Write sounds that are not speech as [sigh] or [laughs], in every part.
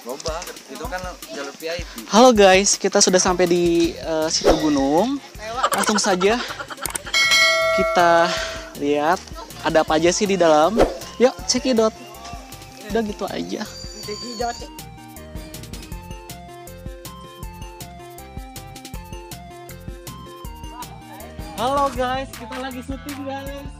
Loba, itu kan jalur VIP. Halo guys, kita sudah sampai di eh, situ gunung. Langsung saja kita lihat ada apa aja sih di dalam. Yuk, cekidot. Udah gitu aja. Halo guys, kita lagi syuting guys.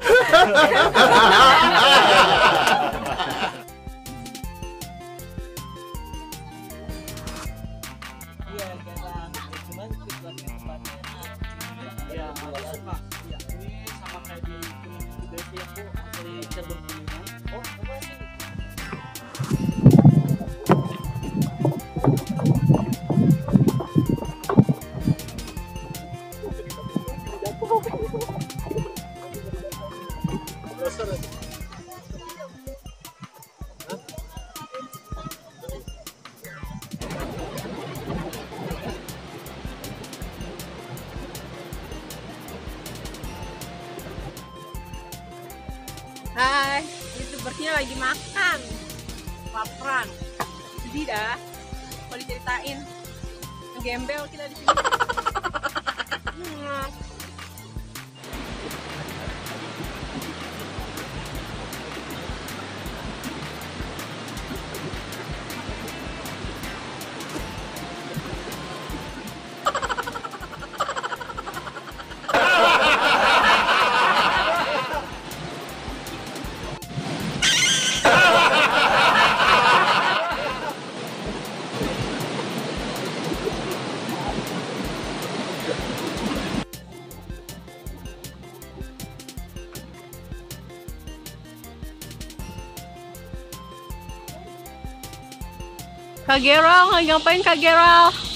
Iya, galang. Cuman situasi tempatnya ya agak suka. Ya, ini sama kayak di Gunung Desi aku asli Cirebon Kuningan. Oh, apa sih? Hai, youtubersnya lagi makan. Laparan. Jadi dah, mau diceritain. Gembel kita di sini. [laughs] Kagero, hanggang pa yung Kagero.